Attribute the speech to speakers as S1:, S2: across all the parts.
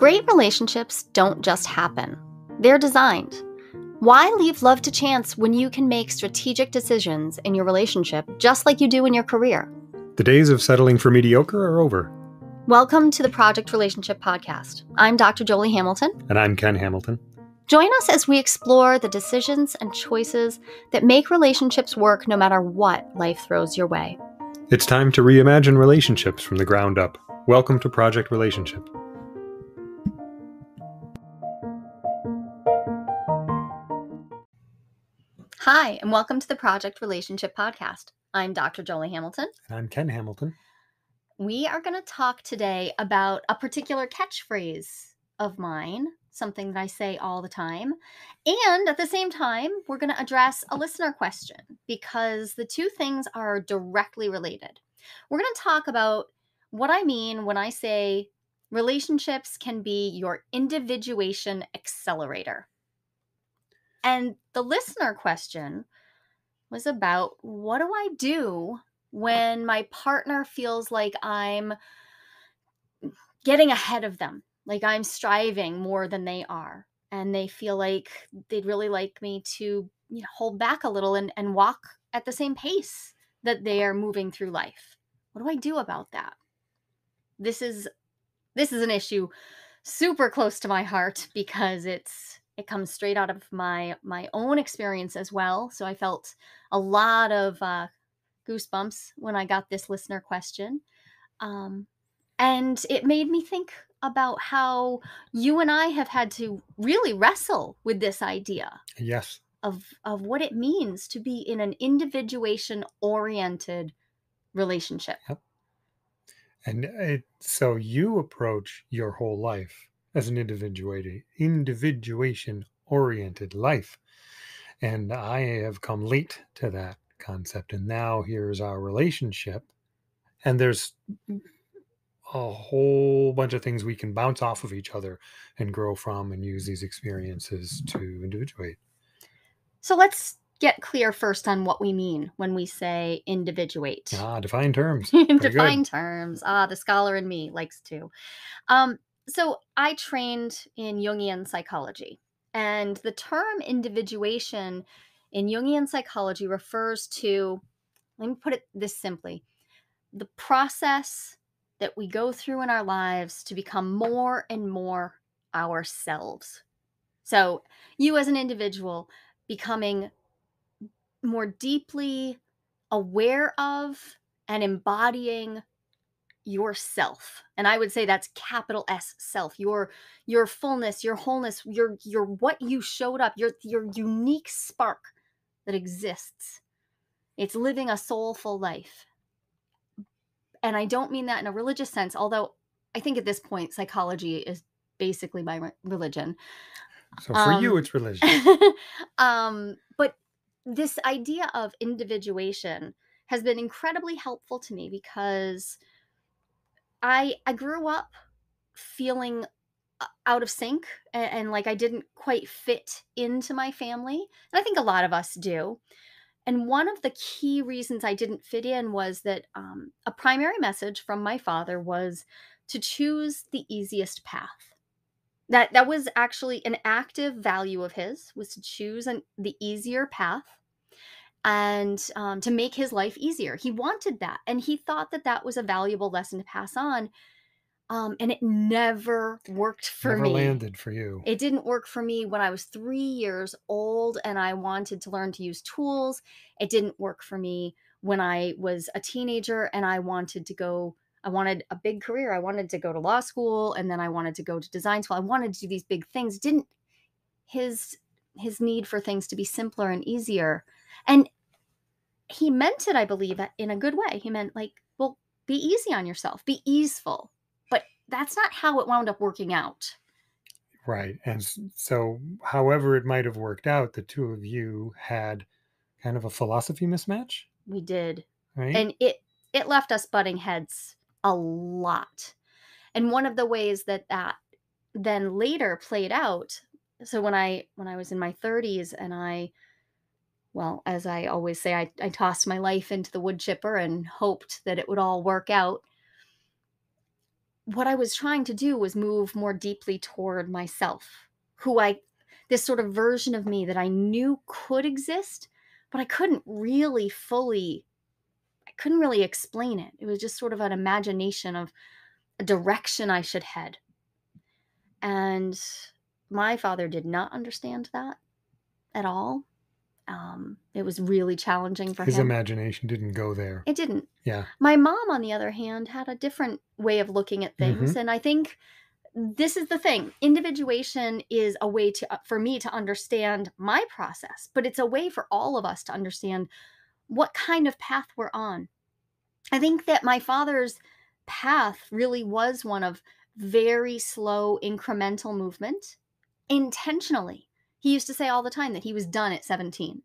S1: Great relationships don't just happen, they're designed. Why leave love to chance when you can make strategic decisions in your relationship just like you do in your career?
S2: The days of settling for mediocre are over.
S1: Welcome to the Project Relationship Podcast. I'm Dr. Joli Hamilton.
S2: And I'm Ken Hamilton.
S1: Join us as we explore the decisions and choices that make relationships work no matter what life throws your way.
S2: It's time to reimagine relationships from the ground up. Welcome to Project Relationship.
S1: Hi, and welcome to the Project Relationship Podcast. I'm Dr. Joli Hamilton.
S2: And I'm Ken Hamilton.
S1: We are going to talk today about a particular catchphrase of mine, something that I say all the time. And at the same time, we're going to address a listener question because the two things are directly related. We're going to talk about what I mean when I say relationships can be your individuation accelerator. And the listener question was about what do I do when my partner feels like I'm getting ahead of them, like I'm striving more than they are, and they feel like they'd really like me to you know, hold back a little and, and walk at the same pace that they are moving through life. What do I do about that? This is this is an issue super close to my heart because it's it comes straight out of my my own experience as well. So I felt a lot of uh, goosebumps when I got this listener question, um, and it made me think about how you and I have had to really wrestle with this idea.
S2: Yes.
S1: Of of what it means to be in an individuation oriented relationship. Yep.
S2: And it, so you approach your whole life as an individuated, individuation oriented life. And I have come late to that concept. And now here's our relationship. And there's a whole bunch of things we can bounce off of each other and grow from and use these experiences to individuate.
S1: So let's get clear first on what we mean when we say individuate.
S2: Ah, define terms.
S1: define terms. Ah, the scholar in me likes to. Um, so I trained in Jungian psychology, and the term individuation in Jungian psychology refers to, let me put it this simply, the process that we go through in our lives to become more and more ourselves. So, you as an individual becoming more deeply aware of and embodying yourself and i would say that's capital s self your your fullness your wholeness your your what you showed up your your unique spark that exists. It's living a soulful life. And i don't mean that in a religious sense although i think at this point psychology is basically my religion.
S2: So for um, you it's religion.
S1: um but this idea of individuation has been incredibly helpful to me because I I grew up feeling uh, out of sync and, and, like I didn't quite fit into my family. And I think a lot of us do. And one of the key reasons I didn't fit in was that um, a primary message from my father was to choose the easiest path. That that was actually an active value of his was to choose an, the easier path and um, to make his life easier. He wanted that. And he thought that that was a valuable lesson to pass on. Um, and it never worked for
S2: never
S1: me.
S2: landed for you.
S1: It didn't work for me when I was three years old and I wanted to learn to use tools. It didn't work for me when I was a teenager and I wanted to go. I wanted a big career. I wanted to go to law school and then I wanted to go to design school. I wanted to do these big things. Didn't his his need for things to be simpler and easier and he meant it, I believe, in a good way. He meant like, well, be easy on yourself, be easeful. But that's not how it wound up working out.
S2: Right. And so, however it might have worked out, the two of you had kind of a philosophy mismatch.
S1: We did. Right. And it it left us butting heads a lot. And one of the ways that that then later played out, so when I when I was in my 30s and I well, as I always say, I, I tossed my life into the wood chipper and hoped that it would all work out. what I was trying to do was move more deeply toward myself, who I this sort of version of me that I knew could exist, but I couldn't really fully I couldn't really explain it. It was just sort of an imagination of a direction I should head. And my father did not understand that at all. Um, it was really challenging for him.
S2: His
S1: him.
S2: imagination didn't go there.
S1: It didn't.
S2: Yeah.
S1: My mom, on the other hand, had a different way of looking at things.
S2: Mhm.
S1: And I think this is the thing individuation is a way to uh, for me to understand my process but it's a way for all of us to understand what kind of path we're on i think that my father's path really was one of very slow incremental movement intentionally he used to say all the time that he was done at 17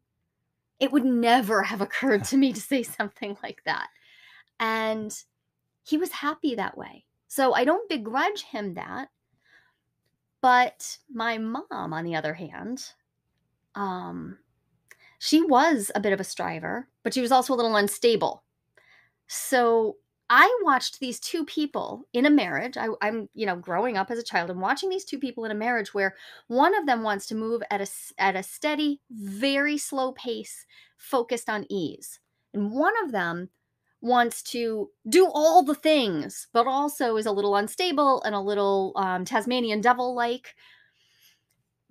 S1: it would never have occurred to me to say something like that and he was happy that way so I don't begrudge him that. But my mom, on the other hand, um, she was a bit of a striver, but she was also a little unstable. So I watched these two people in a marriage. I, I'm, you know, growing up as a child and watching these two people in a marriage where one of them wants to move at a at a steady, very slow pace, focused on ease, and one of them wants to do all the things, but also is a little unstable and a little um, Tasmanian devil like.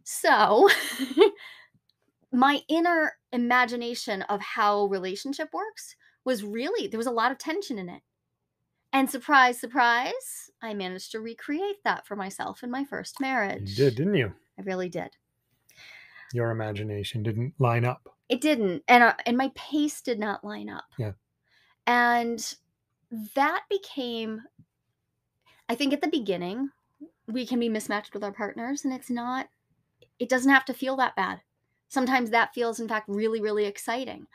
S1: So, my inner imagination of how relationship works was really, there was a lot of tension in it. And surprise, surprise, I managed to recreate that for myself in my first marriage.
S2: You did, didn't you?
S1: I really did.
S2: Your imagination didn't line up.
S1: It didn't, and uh, and my pace did not line up.
S2: Yeah.
S1: And that became, I think, at the beginning, we can be mismatched with our partners, and it's not. It doesn't have to feel that bad. Sometimes that feels, in fact, really, really exciting.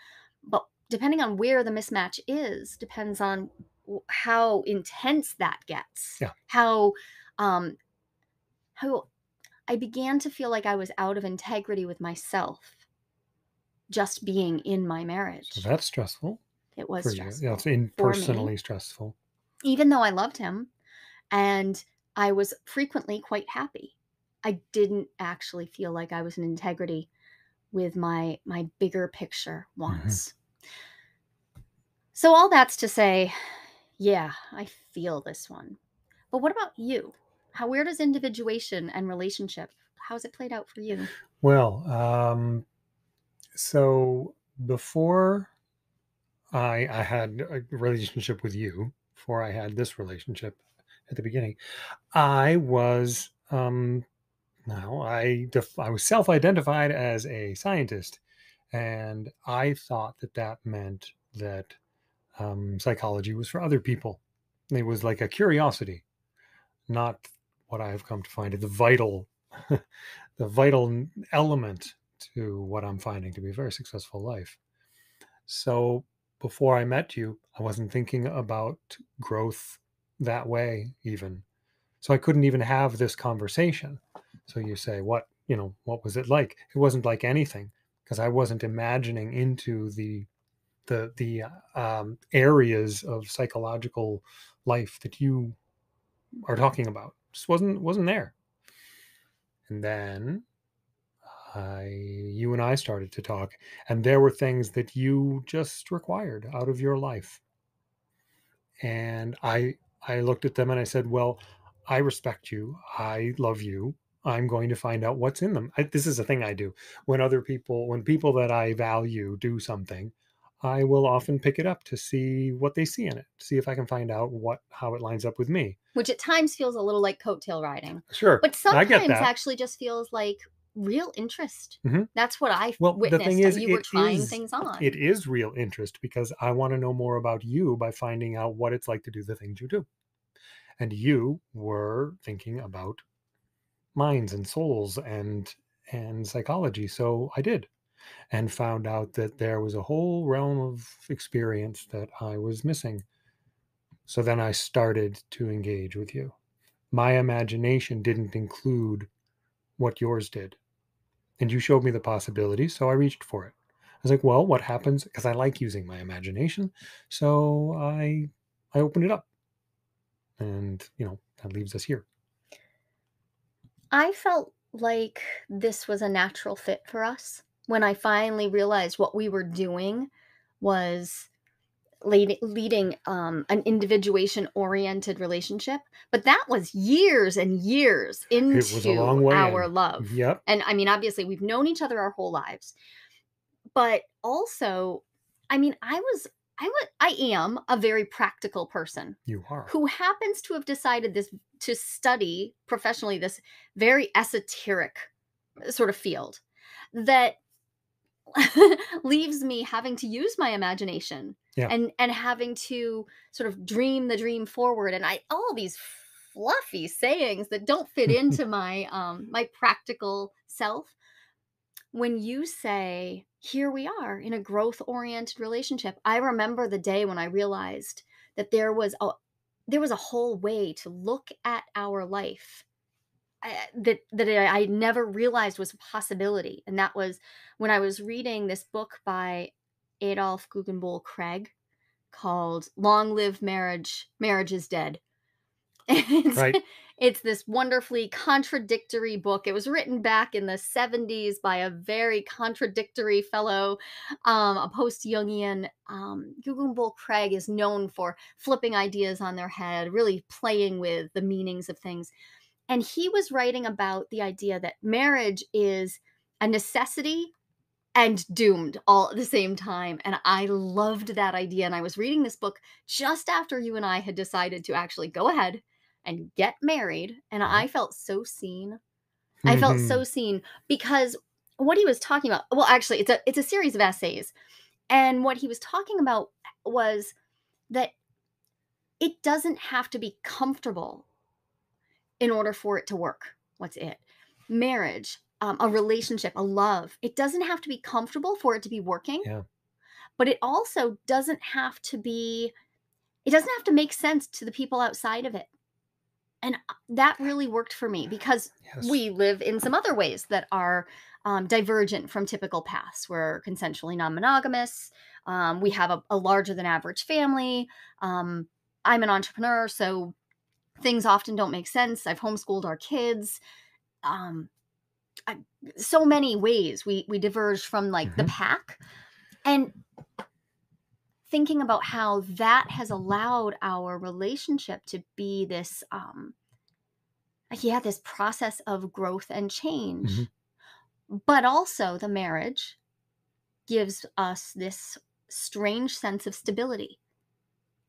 S1: But depending on where the mismatch is, depends on how intense that gets.
S2: Yeah.
S1: How, um, how I began to feel like I was out of integrity with myself just being in my marriage.
S2: So that's stressful
S1: it was
S2: for you.
S1: stressful.
S2: Yeah, it's in
S1: for me.
S2: personally stressful.
S1: Even though I loved him and I was frequently quite happy, I didn't actually feel like I was in integrity with my my bigger picture wants. So all that's to say, yeah, I feel this one. But what about you? How where does individuation and relationship how's it played out for you?
S2: Well, um, so before I I had a relationship with you, before I had this relationship at the beginning, I was um now I def- I was self-identified as a scientist, and I thought that that meant that um, psychology was for other people. It was like a curiosity, not what I have come to find the vital, the vital element to what I'm finding to be a very successful life. So before I met you, I wasn't thinking about growth that way even. So I couldn't even have this conversation. So you say, what, you know, what was it like? It wasn't like anything because I wasn't imagining into the the the um, areas of psychological life that you are talking about. Just wasn't wasn't there. And then I, you and I started to talk, and there were things that you just required out of your life. And I I looked at them and I said, well, I respect you. I love you. I'm going to find out what's in them. I, this is a thing I do when other people, when people that I value do something, I will often pick it up to see what they see in it, see if I can find out what how it lines up with me.
S1: Which at times feels a little like coattail riding.
S2: Sure,
S1: But
S2: I get
S1: sometimes actually just feels like real interest.
S2: Mhm.
S1: That's what I
S2: Well, the thing is,
S1: you were trying
S2: is-
S1: things on.
S2: it is real interest because I want to know more about you by finding out what it's like to do the things you do. And you were thinking about minds and souls and and psychology, so I did and found out that there was a whole realm of experience that I was missing. So then I started to engage with you. My imagination didn't include what yours did. And you showed me the possibilities, so I reached for it. I was like, well, what happens? Because I like using my imagination. So I I opened it up. and you know that leaves us here
S1: I felt like this was a natural fit for us when I finally realized what we were doing was lead, leading um, an individuation oriented relationship. But that was years and years
S2: it was a
S1: into our
S2: in
S1: love.
S2: yep
S1: And I mean, obviously, we've known each other our whole lives. But also, I mean, I was, I was, I am a very practical person
S2: you are
S1: who happens to have decided this to study professionally this very esoteric sort of field that leaves me having to use my imagination
S2: Yeah.
S1: and and having to sort of dream the dream forward and i all these fluffy sayings that don't fit into my um my practical self when you say here we are in a growth oriented relationship i remember the day when i realized that there was a there was a whole way to look at our life that that I, I never realized was a possibility and that was when i was reading this book by Adolf Guggenbühl-Craig called long live marriage marriage is dead it's,
S2: Right.
S1: it's this wonderfully contradictory book. It was written back in the 70s by a very contradictory fellow, um, a post Jungian. Um, Guggenbühl-Craig is known for flipping ideas on their head, really playing with the meanings of things. And he was writing about the idea that marriage is a necessity and doomed all at the same time. And I loved that idea. And I was reading this book just after you and I had decided to actually go ahead and get married. And I mm-hmm. felt so seen. I felt so mm-hmm. seen because what he was talking about, well, actually, it's a it's a series of essays. And what he was talking about was that it doesn't have to be comfortable in order for it to work. What's it? Marriage, um, a relationship, a love. It doesn't have to be comfortable for it to be working.
S2: Yeah.
S1: But it also doesn't have to be, it doesn't have to make sense to the people outside of it. And uh, that really worked for me because
S2: yes
S1: we live in some other ways that are um, divergent from typical paths. We're consensually non monogamous. Um, we have a, a larger than average family. Um, I'm an entrepreneur, so things often don't make sense. I've homeschooled our kids. Um, I, so many ways we we diverge from like the
S2: Mhm.
S1: pack, and thinking about how that has allowed our relationship to be this um yeah this process of growth and change
S2: Mhm.
S1: but also the marriage gives us this strange sense of stability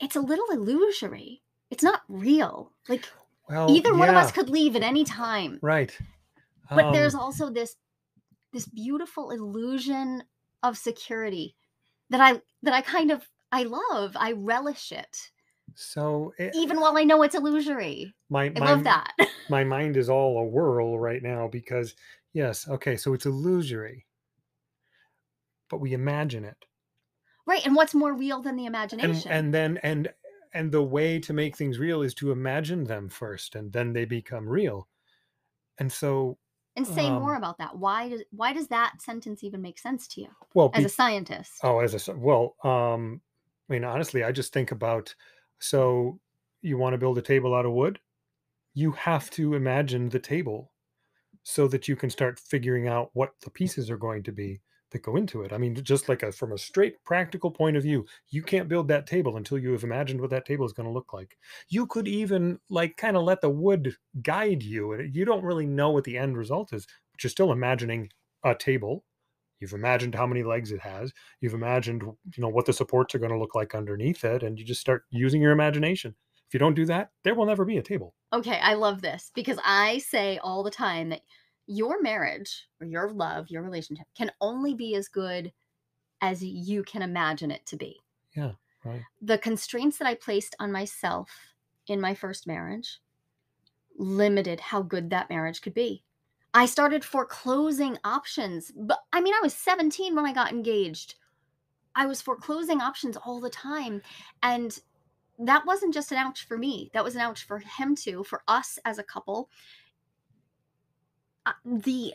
S1: it's a little illusory it's not real. Like
S2: well
S1: either one of us could leave at any time.
S2: Right.
S1: But there's
S2: Um,
S1: also this this beautiful illusion of security that i that i kind of i love. I relish it.
S2: So it,
S1: even while i know it's illusory.
S2: My
S1: i
S2: my
S1: love that.
S2: my mind is all a whirl right now because yes okay so it's illusory. But we imagine it.
S1: Right and what's more real than the
S2: and
S1: imagination?
S2: and then and and the way to make things real is to imagine them first and then they become real. And so
S1: and say more
S2: um,
S1: about that. Why does why does that sentence even make sense to you
S2: well
S1: as
S2: be,
S1: a scientist?
S2: Oh as a well um i mean honestly i just think about so you want to build a table out of wood? You have to imagine the table so that you can start figuring out what the pieces are going to be that go into it. I mean, just like a from a straight practical point of view, you can't build that table until you have imagined what that table is going to look like. You could even like kind of let the wood guide you, you don't really know what the end result is, but you're still imagining a table. You've imagined how many legs it has. You've imagined, you know, what the supports are going to look like underneath it, and you just start using your imagination. If you don't do that, there will never be a table.
S1: okay i love this because i say all the time that your marriage or your love your relationship can only be as good as you can imagine it to be
S2: Yeah, right.
S1: the constraints that I placed on myself in my first marriage limited how good that marriage could be. I started foreclosing options, but I mean, I was 17 when I got engaged. I was foreclosing options all the time. And that wasn't just an ouch for me, that was an ouch for him too, for us as a couple. Uh, The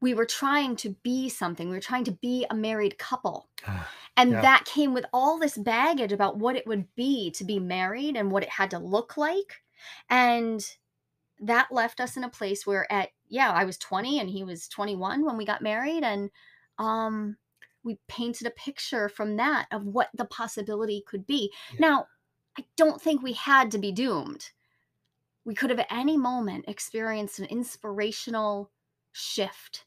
S1: we were trying to be something. We were trying to be a married couple. And
S2: Yeah.
S1: that came with all this baggage about what it would be to be married and what it had to look like. And that left us in a place where at yeah, I was 20 and he was 21 when we got married and um we painted a picture from that of what the possibility could be.
S2: Yeah.
S1: Now, I don't think we had to be doomed. We could have at any moment experienced an inspirational shift.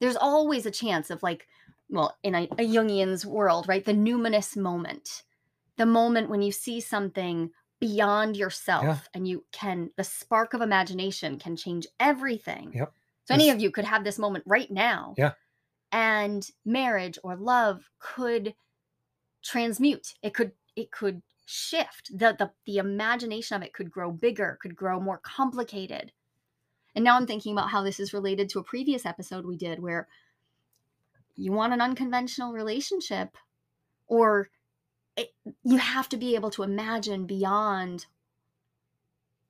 S1: There's always a chance of like, well, in a, a Jungian's world, right? The numinous moment. The moment when you see something beyond yourself and you can, the spark of imagination can change everything.
S2: Yep.
S1: So any of you could have this moment right now.
S2: Yeah.
S1: And marriage or love could transmute. It could it could shift. The the the imagination of it could grow bigger, could grow more complicated. And now I'm thinking about how this is related to a previous episode we did where you want an unconventional relationship or it, you have to be able to imagine beyond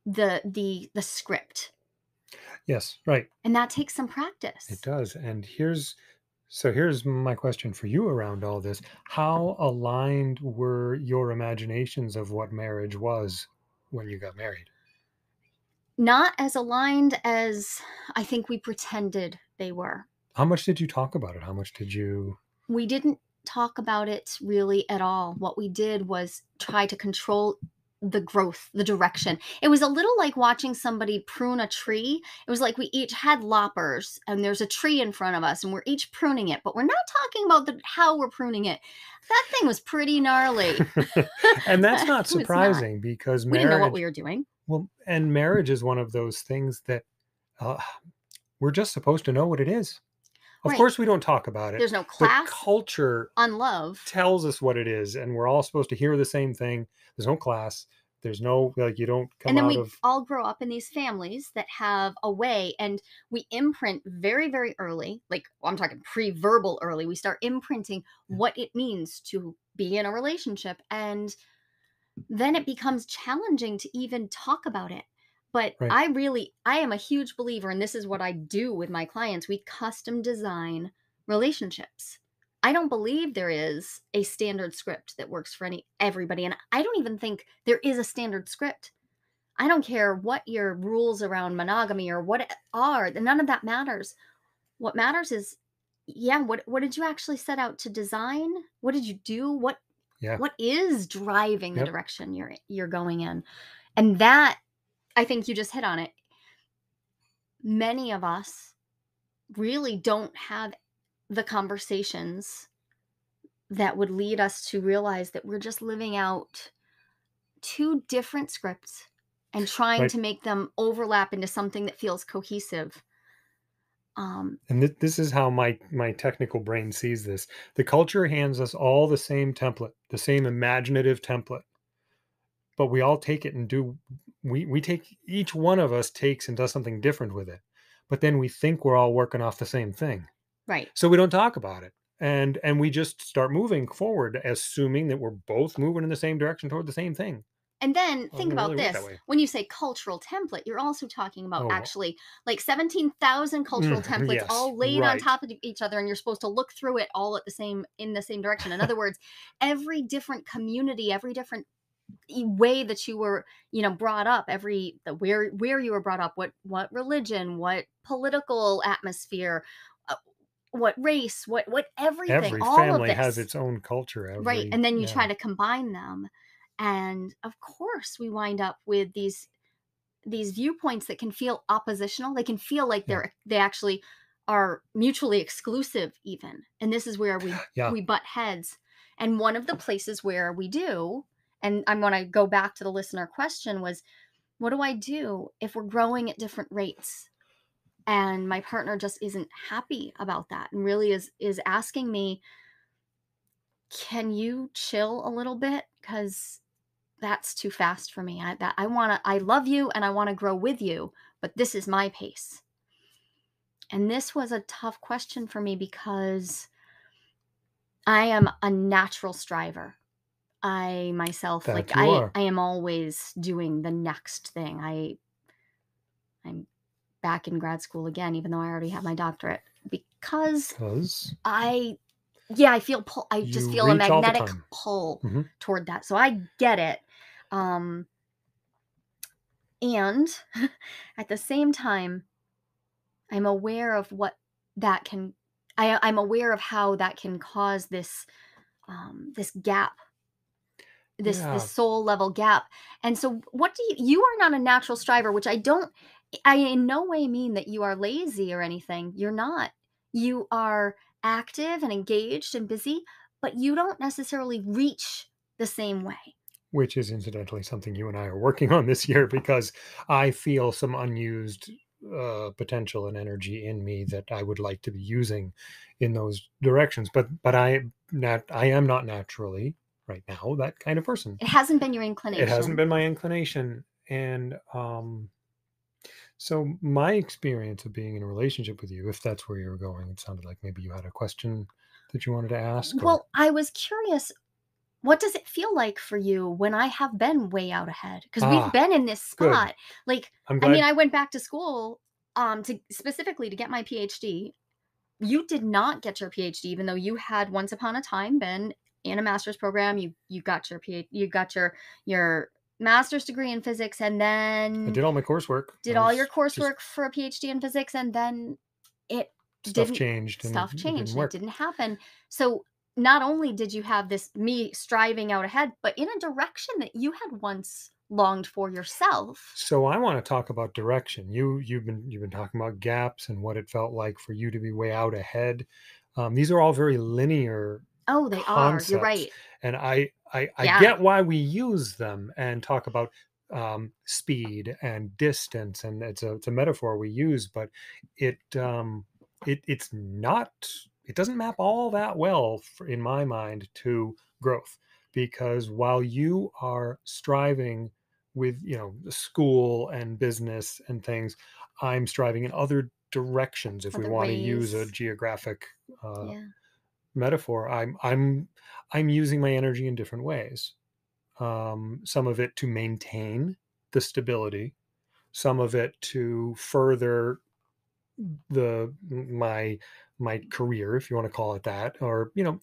S1: the the the script.
S2: Yes, right.
S1: And that takes some practice.
S2: It does. And here's so here's my question for you around all this. How aligned were your imaginations of what marriage was when you got married?
S1: Not as aligned as I think we pretended they were.
S2: How much did you talk about it? How much did you
S1: we didn't talk about it really at all. What we did was try to control the growth, the direction. It was a little like watching somebody prune a tree. It was like we each had loppers and there's a tree in front of us and we're each pruning it, but we're not talking about the, how we're pruning it. That thing was pretty gnarly.
S2: And that's not
S1: was not.
S2: surprising because
S1: we
S2: marriage
S1: didn't know what we were doing.
S2: well and marriage is one of those things that uh, we're just supposed to know what it is. Of
S1: Right.
S2: course we don't talk about it.
S1: There's no
S2: The
S1: class
S2: culture
S1: on love.
S2: tells us what it is and we're all supposed to hear the same thing there's no class there's no like you don't come
S1: and then we
S2: of
S1: all grow up in these families that have a way and we imprint very very early like i'm talking pre-verbal early we start imprinting
S2: Yeah.
S1: what it means to be in a relationship and then it becomes challenging to even talk about it but
S2: Right.
S1: i really i am a huge believer and this is what i do with my clients we custom design relationships i don't believe there is a standard script that works for any everybody and i don't even think there is a standard script I don't care what your rules around monogamy or what are, none of that matters. What matters is yeah, what what did you actually set out to design? What did you do? What
S2: Yeah.
S1: what is driving the
S2: Yep.
S1: direction you're you're going in? And that I think you just hit on it. Many of us really don't have the conversations that would lead us to realize that we're just living out two different scripts and trying
S2: Right.
S1: to make them overlap into something that feels cohesive. Um,
S2: and th- this is how my my technical brain sees this the culture hands us all the same template the same imaginative template but we all take it and do we we take each one of us takes and does something different with it but then we think we're all working off the same thing
S1: right.
S2: so we don't talk about it and and we just start moving forward assuming that we're both moving in the same direction toward the same thing
S1: And then
S2: Doesn't
S1: think about
S2: really
S1: this. When you say cultural template, you're also talking about
S2: Oh.
S1: actually like 17,000 cultural
S2: Mm,
S1: templates
S2: yes,
S1: all laid on top of each other and you're supposed to look through it all at the same in the same direction. In other words, every different community, every different way that you were, you know, brought up, every the where where you were brought up, what what religion, what political atmosphere, uh, what race, what what everything,
S2: every
S1: all
S2: family
S1: of this
S2: has its own culture every,
S1: right and then you
S2: yeah.
S1: try to combine them and of course we wind up with these these viewpoints that can feel oppositional they can feel like they're they actually are mutually exclusive even and this is where we
S2: Yeah.
S1: we butt heads and one of the places where we do and i'm going to go back to the listener question was what do i do if we're growing at different rates and my partner just isn't happy about that and really is is asking me can you chill a little bit? Because that's too fast for me. I that i want to i love you and i want to grow with you but this is my pace and this was a tough question for me because i am a natural striver i myself
S2: That
S1: like i
S2: are.
S1: i am always doing the next thing i i'm back in grad school again even though i already have my doctorate because
S2: Because
S1: I yeah, I feel pull I just feel a
S2: reach all the
S1: magnetic pull
S2: Mhm.
S1: toward that. So I get it. Um and at the same time I'm aware of what that can I I'm aware of how that can cause this um this gap this
S2: Yeah.
S1: this soul level gap. And so what do you you are not a natural striver, which I don't I in no way mean that you are lazy or anything. You're not. You are active and engaged and busy, but you don't necessarily reach the same way.
S2: which is incidentally something you and I are working on this year because I feel some unused uh, potential and energy in me that I would like to be using in those directions. But but I not I am not naturally right now that kind of person.
S1: It hasn't been your inclination.
S2: It hasn't been my inclination, and um, so my experience of being in a relationship with you, if that's where you're going, it sounded like maybe you had a question that you wanted to ask. or-
S1: Well, I was curious what does it feel like for you when I have been way out ahead? Because
S2: Ah,
S1: we've been in this
S2: good.
S1: spot. Like
S2: I'm
S1: I mean, I went back to school um to specifically to get my PhD. You did not get your PhD, even though you had once upon a time been in a master's program. You you got your PhD, you got your your master's degree in physics, and then
S2: I did all my coursework.
S1: did all your
S2: just-
S1: coursework for a PhD in physics, and then it
S2: stuff
S1: didn't
S2: changed.
S1: Stuff changed
S2: didn't
S1: and it didn't happen. So not only did you have this me striving out ahead, but in a direction that you had once longed for yourself.
S2: So I want to talk about direction. You you've been you've been talking about gaps and what it felt like for you to be way out ahead. Um, these are all very linear,
S1: Oh, they are. You're right.
S2: and I I, I
S1: Yeah.
S2: get why we use them and talk about um, speed and distance, and it's a it's a metaphor we use, but it um, it it's not it doesn't map all that well for, in my mind to growth because while you are striving with you know school and business and things i'm striving in other directions if we
S1: Other
S2: want to use a geographic uh,
S1: yeah.
S2: Metaphor i'm i'm i'm using my energy in different ways um, some of it to maintain the stability some of it to further the my my career if you want to call it that or you know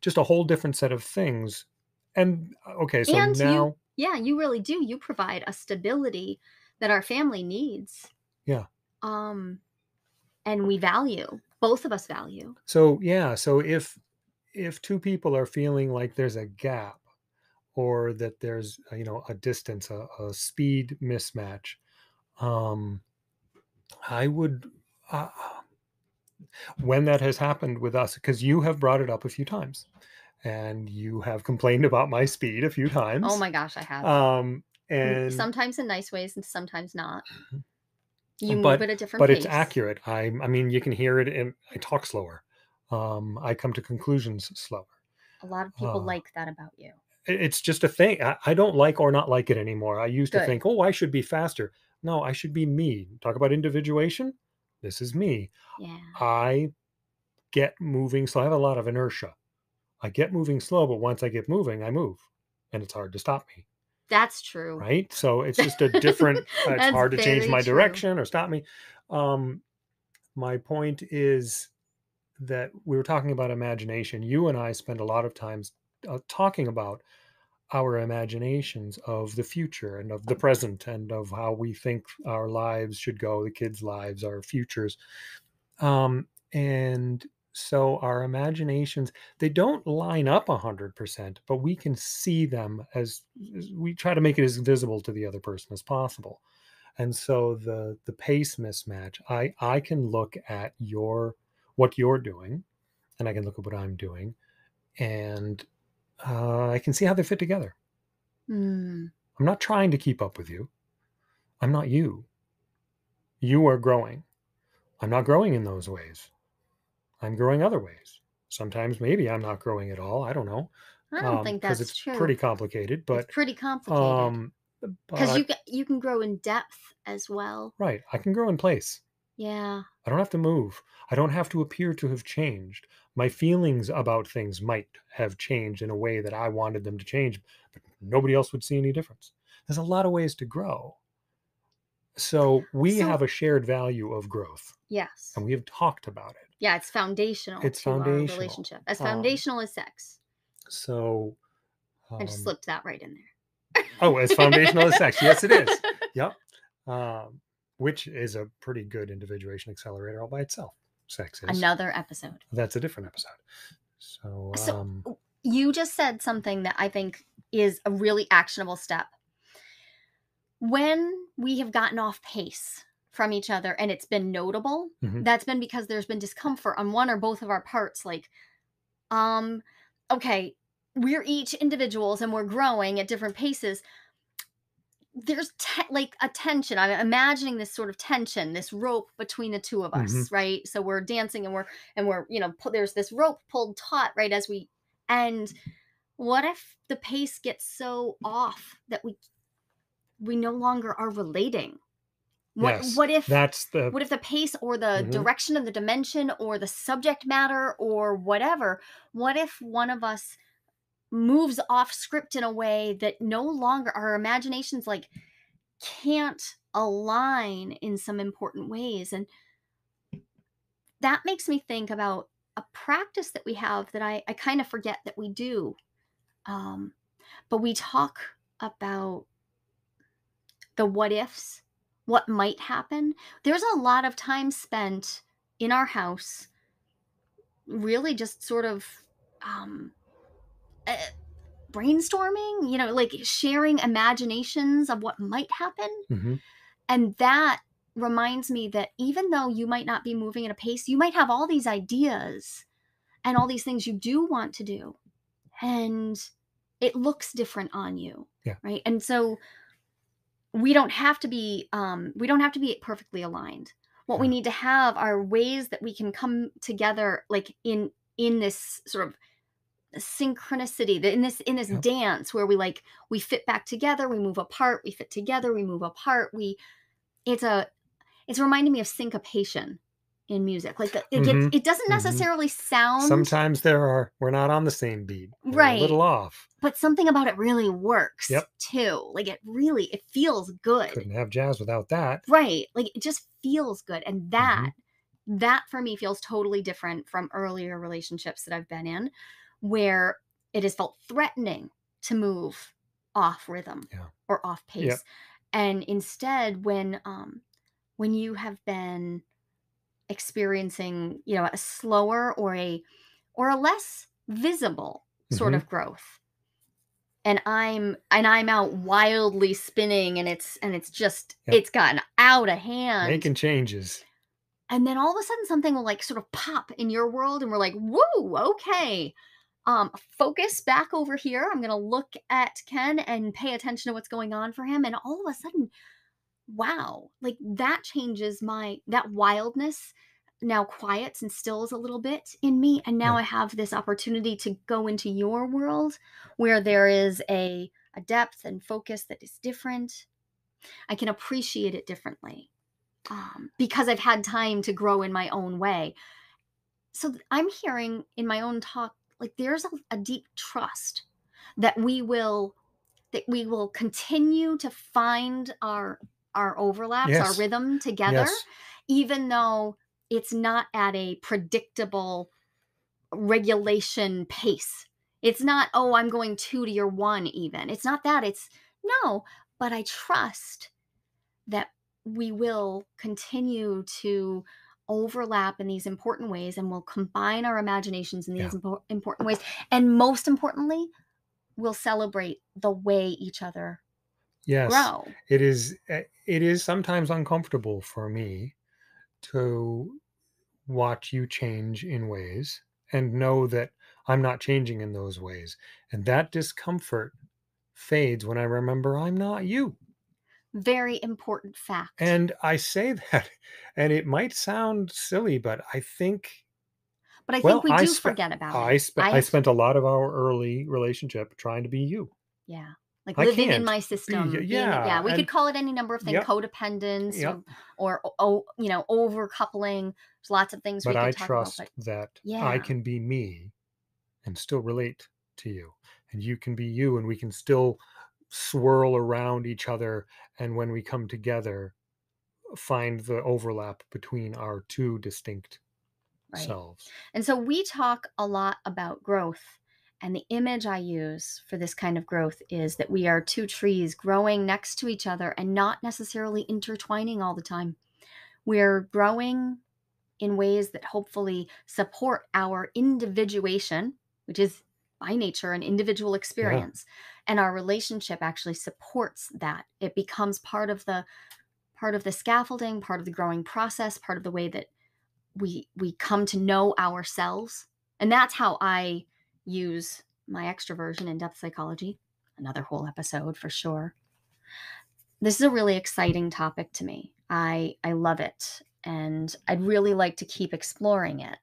S2: just a whole different set of things and uh, okay so
S1: And you-
S2: now
S1: Yeah, you really do. You provide a stability that our family needs.
S2: Yeah.
S1: Um and we value. Both of us value.
S2: so yeah so if if two people are feeling like there's a gap or that there's uh, you know a distance a, a speed mismatch um i would uh, when that has happened with us because you have brought it up a few times and you have complained about my speed a few times
S1: Oh my gosh, I have.
S2: um and
S1: sometimes in nice ways and sometimes not. You
S2: But-
S1: move at a different
S2: but
S1: pace.
S2: it's accurate. I i mean you can hear it and i talk slower. Um i come to conclusions slower.
S1: A lot of people
S2: Uh,
S1: like that about you.
S2: It's just a thing. I, I don't like or not like it anymore. I used to think oh i should be faster. No i should be me. Talk about individuation? This is me.
S1: Yeah.
S2: i get moving slow. I have a lot of inertia. I get moving slow but once i get moving i move and it's hard to stop me
S1: That's true.
S2: right? So it's just a different uh, it's hard to change my
S1: true.
S2: direction or stop me. Um my point is that we were talking about imagination. You and i spend a lot of times uh, talking about our imaginations of the future and of the present and of how we think our lives should go the kids lives our futures. Um and so our imaginations they don't line up 100% but we can see them as as- we try to make it as visible to the other person as possible. And so the the pace mismatch i i can look at your what you're doing and i can look at what i'm doing and uh, i can see how they fit together.
S1: Mm,
S2: i'm not trying to keep up with you. I'm not you. You are growing. I'm not growing in those ways i'm growing other ways sometimes maybe i'm not growing at all i don't know
S1: I don't
S2: um,
S1: think that's
S2: it's
S1: true.
S2: pretty complicated but
S1: it's pretty complicated.
S2: um
S1: Because you you can grow in depth as well.
S2: right i can grow in place
S1: Yeah.
S2: I don't have to move. I don't have to appear to have changed. My feelings about things might have changed in a way that I wanted them to change, but nobody else would see any difference. There's a lot of ways to grow. So we
S1: So-
S2: have a shared value of growth
S1: Yes.
S2: and we have talked about it.
S1: Yeah, it's foundational
S2: It's
S1: to our
S2: foundational.
S1: relationship. As
S2: Um,
S1: foundational as sex.
S2: So,
S1: I just
S2: um,
S1: slipped that right in there.
S2: oh, as foundational as sex. Yes, it is. Yep. Um, which is a pretty good individuation accelerator all by itself. Sex is.
S1: Another episode.
S2: That's a different episode. So,
S1: So-
S2: um,
S1: You just said something that I think is a really actionable step. When we have gotten off pace from each other and it's been notable,
S2: Mhm.
S1: that's been because there's been discomfort on one or both of our parts. Like, um, okay, we're each individuals and we're growing at different paces. There's te- like a tension. I'm imagining this sort of tension, this rope between the two of us,
S2: Mhm.
S1: right? So we're dancing and we're and we're you know pu- there's this rope pulled taut right as we and what if the pace gets so off that we we no longer are relating? What
S2: Yes,
S1: what if
S2: that's the
S1: what if the pace or the
S2: Mhm.
S1: direction of the dimension or the subject matter or whatever what if one of us moves off script in a way that no longer our imaginations like can't align in some important ways and that makes me think about a practice that we have that i, I kind of forget that we do um, but we talk about the what ifs what might happen there's a lot of time spent in our house really just sort of um, uh, brainstorming you know like sharing imaginations of what might happen
S2: Mhm.
S1: and that reminds me that even though you might not be moving at a pace you might have all these ideas and all these things you do want to do and it looks different on you
S2: Yeah.
S1: right and so we don't have to be um we don't have to be perfectly aligned. What we need to have are ways that we can come together like in in this sort of synchronicity that in this in this
S2: Yep.
S1: dance where we like we fit back together we move apart we fit together we move apart we it's a it's reminding me of syncopation in music like the, it gets
S2: Mhm.
S1: it doesn't
S2: Mhm.
S1: necessarily sound
S2: sometimes there are we're not on the same beat. We're
S1: Right.
S2: A little off.
S1: but something about it really works
S2: Yep.
S1: too like it really it feels good
S2: Couldn't have jazz without that.
S1: right like it just feels good
S2: Mm-hmm.
S1: and that that for me feels totally different from earlier relationships that i've been in where it has felt threatening to move off rhythm
S2: Yeah.
S1: or off pace
S2: Yep.
S1: and instead when um when you have been experiencing you know a slower or a or a less visible sort
S2: Mhm.
S1: of growth and i'm and i'm out wildly spinning and it's and it's just
S2: Yep.
S1: it's gotten out of hand
S2: Making changes.
S1: and then all of a sudden something will like sort of pop in your world and we're like whoa okay um focus back over here i'm gonna look at ken and pay attention to what's going on for him and all of a sudden wow like that changes my that wildness now quiets and stills a little bit in me and now
S2: Yeah.
S1: i have this opportunity to go into your world where there is a a depth and focus that is different i can appreciate it differently um, because i've had time to grow in my own way so i'm hearing in my own talk like there's a, a deep trust that we will that we will continue to find our our overlaps our rhythm together
S2: Yes.
S1: even though it's not at a predictable regulation pace it's not oh i'm going two to your one even it's not that it's no but i trust that we will continue to overlap in these important ways and we'll combine our imaginations in these
S2: Yeah.
S1: impo- important ways and most importantly we'll celebrate the way each other
S2: Yes.
S1: grow.
S2: it is eh, it is sometimes uncomfortable for me to watch you change in ways and know that I'm not changing in those ways and that discomfort fades when I remember I'm not you.
S1: Very important fact.
S2: And I say that and it might sound silly but I think
S1: but i think
S2: well,
S1: we do
S2: spe-
S1: forget about
S2: I
S1: it.
S2: spent I, spent a lot of our early relationship trying to be you.
S1: Yeah like
S2: I
S1: living in my
S2: be-
S1: system being-
S2: yeah,
S1: yeah we
S2: and-
S1: could call it any number of things
S2: Yep.
S1: codependence
S2: Yep.
S1: or, or oh, you know over coupling there's lots of things
S2: but I trust
S1: about
S2: that I can be me and still relate to you, and you can be you, and we can still swirl around each other. And when we come together, find the overlap between our two distinct
S1: Right.
S2: selves.
S1: And so we talk a lot about growth. And the image I use for this kind of growth is that we are two trees growing next to each other and not necessarily intertwining all the time. We're growing in ways that hopefully support our individuation, which is by nature an individual experience. And our relationship actually supports that. It becomes part of the part of the scaffolding, part of the growing process, part of the way that we we come to know ourselves. And that's how I use my extroversion in depth psychology. Another whole episode for sure. This is a really exciting topic to me. I I love it and I'd really like to keep exploring it.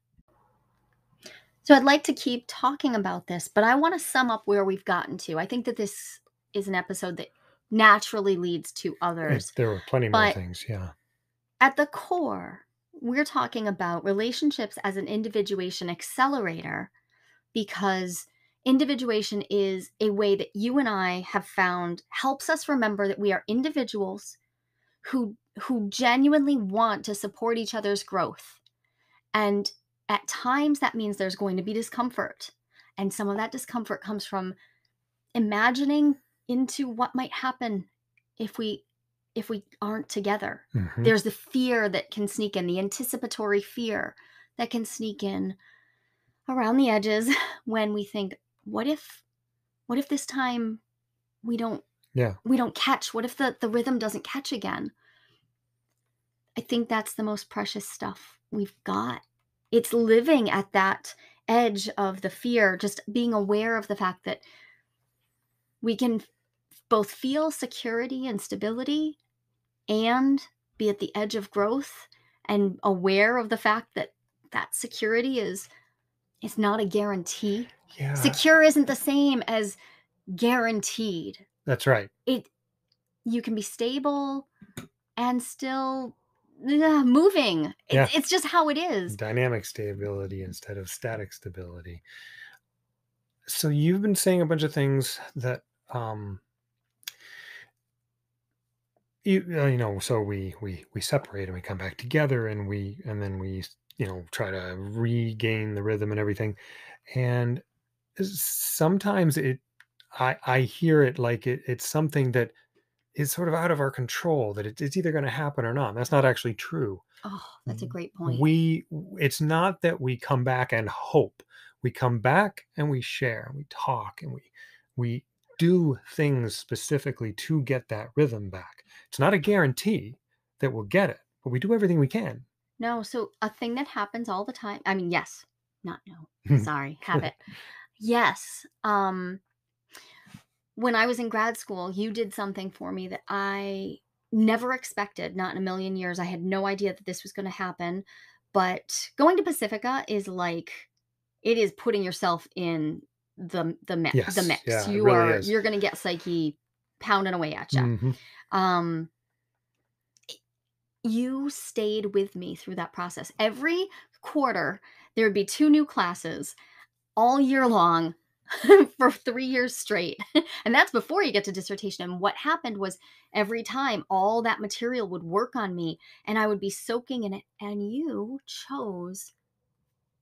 S1: So I'd like to keep talking about this, but I want to sum up where we've gotten to. I think that this is an episode that naturally leads to others.
S2: there were plenty more things. Yeah.
S1: At the core, we're talking about relationships as an individuation accelerator because individuation is a way that you and I have found helps us remember that we are individuals who who genuinely want to support each other's growth. And at times that means there's going to be discomfort. And some of that discomfort comes from imagining into what might happen if we if we aren't together
S2: Mhm.
S1: there's the fear that can sneak in the anticipatory fear that can sneak in around the edges when we think what if what if this time we don't
S2: Yeah.
S1: we don't catch? What if the the rhythm doesn't catch again? I think that's the most precious stuff we've got. It's living at that edge of the fear just being aware of the fact that we can both feel security and stability and be at the edge of growth and aware of the fact that that security is is not a guarantee.
S2: Yeah.
S1: Secure isn't the same as guaranteed.
S2: That's right.
S1: It you can be stable and still uh, moving. It-
S2: Yeah.
S1: It's just how it is.
S2: Dynamic stability instead of static stability. So you've been saying a bunch of things that um you, uh, you know so we we we separate and we come back together and we and then we you know try to regain the rhythm and everything and sometimes it i i hear it like it, it's something that is sort of out of our control that it, it's either going to happen or not that's not actually true.
S1: Oh, that's a great point.
S2: we it's not that we come back and hope. We come back and we share and we talk and we we do things specifically to get that rhythm back. It's not a guarantee that we'll get it but we do everything we can
S1: No, so a thing that happens all the time. I mean, yes, not no. Sorry, habit. Yes. Um when I was in grad school, you did something for me that I never expected, not in a million years. I had no idea that this was going to happen. But going to Pacifica is like it is putting yourself in the the mix.
S2: Yes,
S1: the mix.
S2: yeah,
S1: you
S2: really
S1: are
S2: is.
S1: you're going to get psyche pounding away at you.
S2: Mhm.
S1: um you stayed with me through that process. Every quarter there would be two new classes all year long for three years straight. And that's before you get to dissertation. And what happened was every time all that material would work on me and i would be soaking in it. And you chose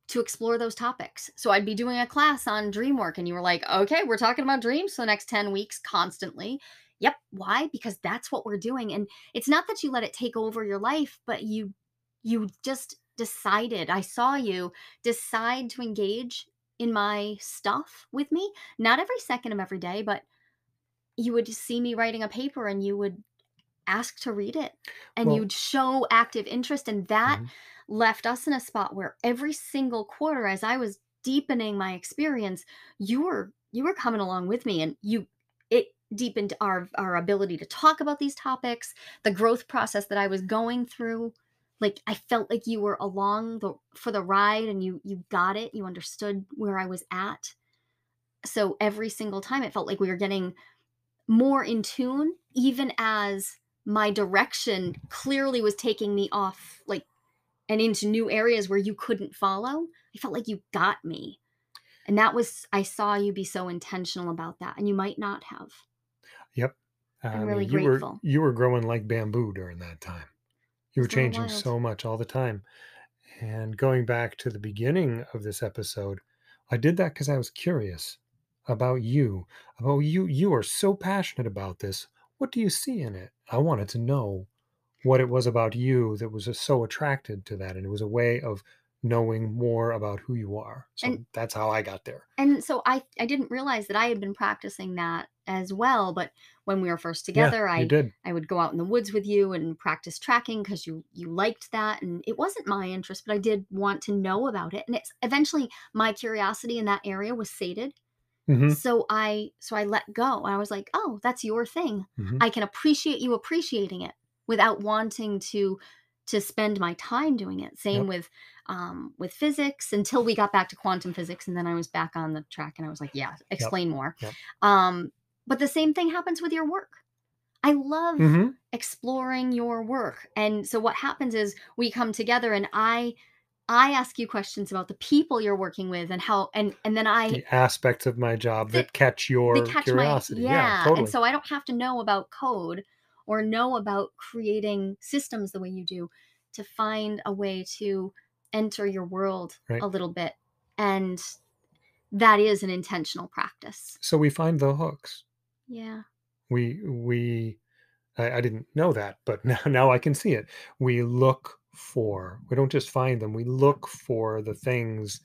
S1: to explore those topics. So i'd be doing a class on dream work and you were like okay we're talking about dreams for the next 10 weeks constantly Yep. Why? Because that's what we're doing. And it's not that you let it take over your life, but you you just decided. I saw you decide to engage in my stuff with me. Not every second of every day, but you would see me writing a paper and you would ask to read it and
S2: Well-
S1: you'd show active interest and that
S2: Mhm.
S1: left us in a spot where every single quarter as I was deepening my experience, you were you were coming along with me and you deepened our our ability to talk about these topics, the growth process that I was going through. Like I felt like you were along the for the ride and you you got it, you understood where I was at. So every single time it felt like we were getting more in tune even as my direction clearly was taking me off like and into new areas where you couldn't follow. I felt like you got me. And that was I saw you be so intentional about that and you might not have.
S2: I mean,
S1: really
S2: you were you were growing like bamboo during that time you were changing
S1: wild.
S2: so much all the time And going back to the beginning of this episode, I did that because I was curious about you. About you. You are so passionate about this. What do you see in it? I wanted to know what it was about you that was uh, so attracted to that. And it was a way of knowing more about who you are. So
S1: And-
S2: that's how I got there.
S1: And so I I didn't realize that I had been practicing that as well, but when we were first
S2: Yeah,
S1: together, I
S2: did.
S1: I would go out in the woods with you and practice tracking because you you liked that and it wasn't my interest, but I did want to know about it. And it's eventually my curiosity in that area was sated.
S2: hmm
S1: So I so I let go. I was like, "Oh, that's your thing.
S2: hmm
S1: I can appreciate you appreciating it without wanting to to spend my time doing it." Same
S2: Yep.
S1: with um with physics until we got back to quantum physics and then I was back on the track and I was like, "Yeah, explain more."
S2: Yep.
S1: Um but the same thing happens with your work. I love
S2: hmm
S1: exploring your work. And so what happens is we come together and I I ask you questions about the people you're working with and how and and then I
S2: The aspects of my job
S1: That-
S2: that catch your
S1: catch
S2: curiosity.
S1: my
S2: yeah, totally.
S1: and so I don't have to know about code or know about creating systems the way you do to find a way to enter your world
S2: Right.
S1: a little bit and that is an intentional practice.
S2: so we find the hooks.
S1: Yeah.
S2: we we I, I didn't know that but now, now i can see it we look for we don't just find them we look for the things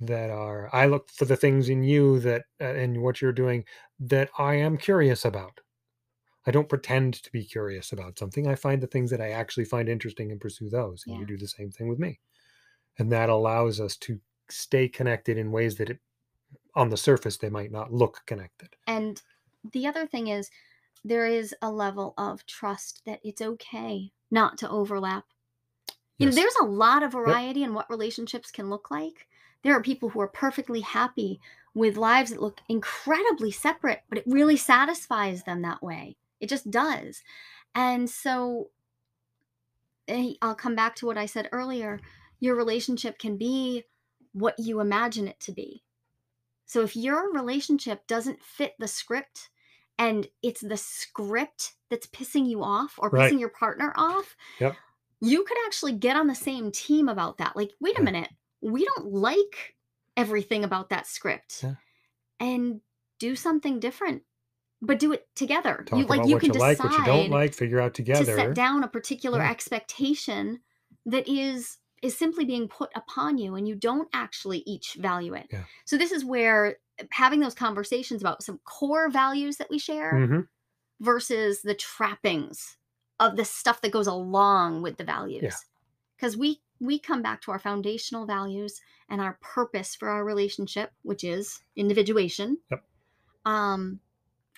S2: that are i look for the things in you that uh, and what you're doing that i am curious about i don't pretend to be curious about something i find the things that i actually find interesting and pursue those and
S1: Yeah.
S2: you do the same thing with me and that allows us to stay connected in ways that it, on the surface they might not look connected
S1: And the other thing is, there is a level of trust that it's okay not to overlap. You know, there's a lot of variety in what relationships can look like. There are people who are perfectly happy with lives that look incredibly separate, but it really satisfies them that way. It just does. And so eh, I'll come back to what I said earlier. Your relationship can be what you imagine it to be. So if your relationship doesn't fit the script and it's the script that's pissing you off or
S2: Right.
S1: pissing your partner off,
S2: Yep.
S1: you could actually get on the same team about that. Like, wait a
S2: Yeah.
S1: minute, we don't like everything about that script.
S2: Yeah.
S1: And do something different, but do it together.
S2: talk
S1: you like you can
S2: you like
S1: decide
S2: what you don't like figure out together.
S1: to set down a particular
S2: Yeah.
S1: expectation that is is simply being put upon you and you don't actually each value it.
S2: Yeah.
S1: So this is where having those conversations about some core values that we share
S2: hmm
S1: versus the trappings of the stuff that goes along with the values. Cuz we we come back to our foundational values and our purpose for our relationship, which is individuation.
S2: Yep.
S1: Um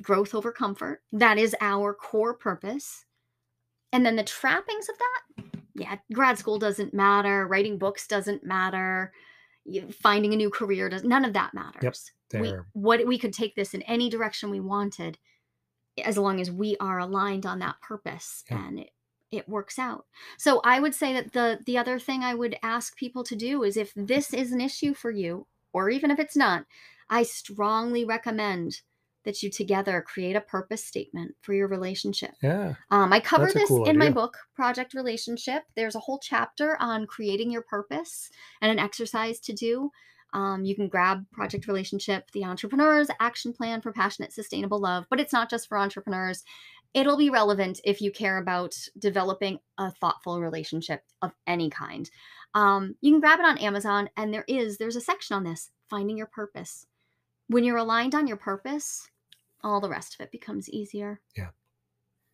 S1: growth over comfort. That is our core purpose. And then the trappings of that, yeah, grad school doesn't matter, writing books doesn't matter, finding a new career does none of that matters. We, what we could take this in any direction we wanted as long as we are aligned on that purpose
S2: Yeah.
S1: and it it works out. So I would say that the the other thing I would ask people to do is if this is an issue for you or even if it's not, I strongly recommend that you together create a purpose statement for your relationship.
S2: yeah
S1: Um, I cover this
S2: cool
S1: in my book, Project Relationship. There's a whole chapter on creating your purpose and an exercise to do. Um, you can grab Project Relationship, the entrepreneur's action plan for passionate, sustainable love, but it's not just for entrepreneurs. It'll be relevant if you care about developing a thoughtful relationship of any kind. Um, you can grab it on Amazon, and there is there's a section on this, finding your purpose. When you're aligned on your purpose, all the rest of it becomes easier.
S2: Yeah.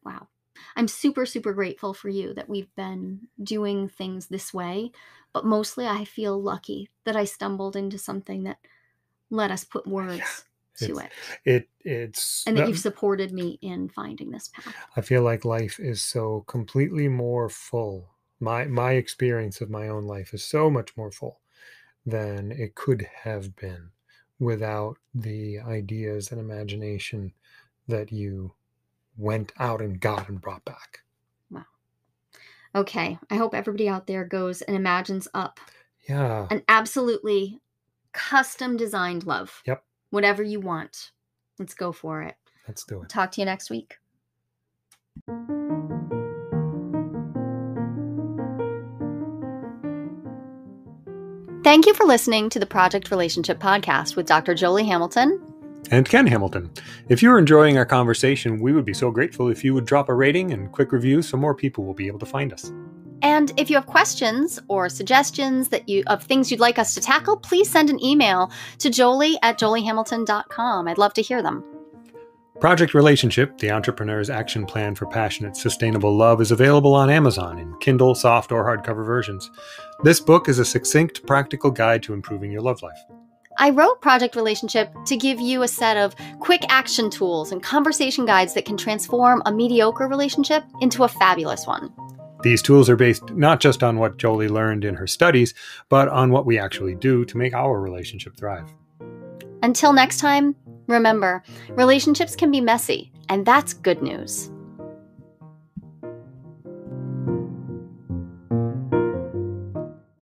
S1: Wow. I'm super, super grateful for you that we've been doing things this way. But mostly, I feel lucky that I stumbled into something that let us put oh, words to it
S2: it it's
S1: and that
S2: that-
S1: you've supported me in finding this path.
S2: i feel like life is so completely more full my my experience of my own life is so much more full than it could have been without the ideas and imagination that you went out and got and brought back Wow.
S1: Okay. I hope everybody out there goes and imagines up
S2: yeah
S1: an absolutely custom designed love.
S2: Yep.
S1: Whatever you want. Let's go for it.
S2: let's do it
S1: Talk to you next week. Thank you for listening to the Project Relationship Podcast with Dr. Joli Hamilton
S2: and Ken Hamilton. If you're enjoying our conversation, we would be so grateful if you would drop a rating and quick review so more people will be able to find us.
S1: And if you have questions or suggestions that you of things you'd like us to tackle, please send an email to joli at jolihamilton.com. I'd love to hear them.
S2: Project Relationship, the entrepreneur's action plan for passionate, sustainable love, is available on Amazon in Kindle, soft, or hardcover versions. This book is a succinct, practical guide to improving your love life.
S1: I wrote Project Relationship to give you a set of quick action tools and conversation guides that can transform a mediocre relationship into a fabulous one.
S2: These tools are based not just on what Joli learned in her studies, but on what we actually do to make our relationship thrive.
S1: Until next time, remember relationships can be messy, and that's good news.